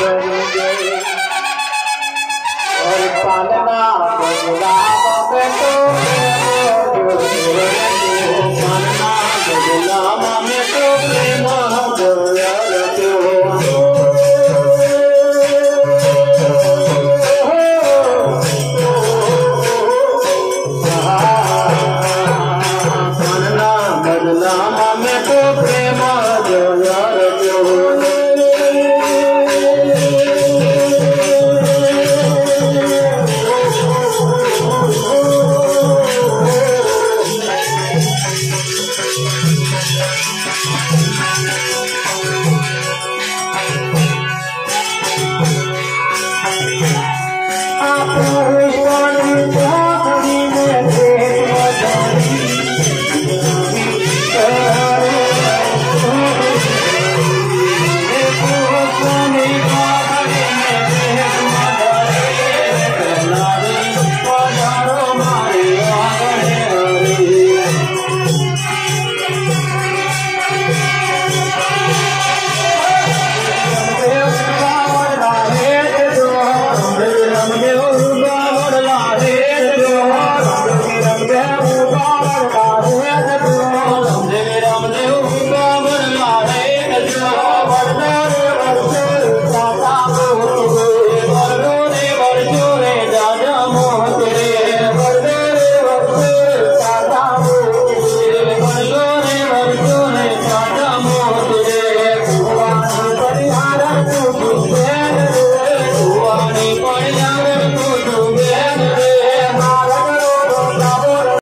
करिए और पालना करुणा Sorry,